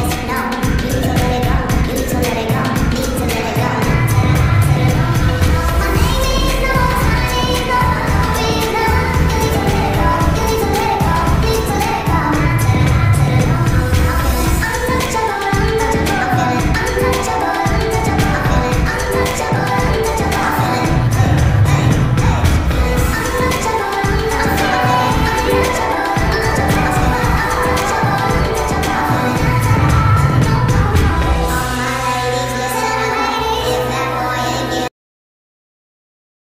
is no.